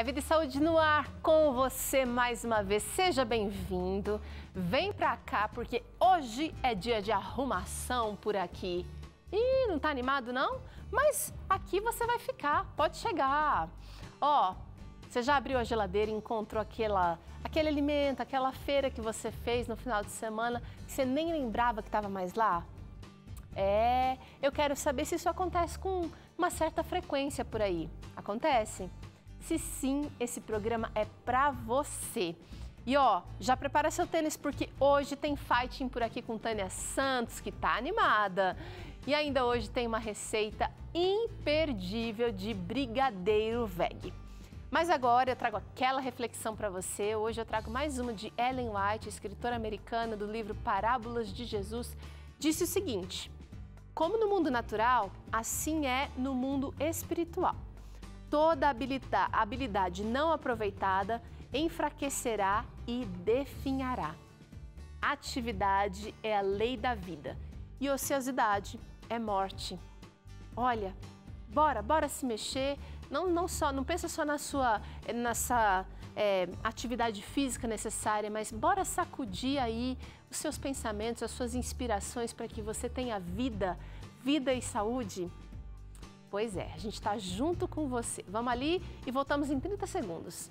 É Vida e Saúde no ar com você mais uma vez. Seja bem-vindo. Vem pra cá porque hoje é dia de arrumação por aqui. Ih, não tá animado não? Mas aqui você vai ficar, pode chegar. Ó, você já abriu a geladeira e encontrou aquela, aquele alimento, aquela feira que você fez no final de semana que você nem lembrava que estava mais lá? É, eu quero saber se isso acontece com uma certa frequência por aí. Acontece? Se sim, esse programa é pra você. E ó, já prepara seu tênis porque hoje tem fighting por aqui com Tânia Santos, que tá animada. E ainda hoje tem uma receita imperdível de brigadeiro veg. Mas agora eu trago aquela reflexão para você. Hoje eu trago mais uma de Ellen White, escritora americana do livro Parábolas de Jesus. Disse o seguinte: Como no mundo natural, assim é no mundo espiritual toda habilidade não aproveitada enfraquecerá e definhará. Atividade é a lei da vida e ociosidade é morte. Olha, bora, bora se mexer. Não, não só, não pensa só na sua, nessa é, atividade física necessária, mas bora sacudir aí os seus pensamentos, as suas inspirações para que você tenha vida, vida e saúde. Pois é, a gente está junto com você. Vamos ali e voltamos em 30 segundos.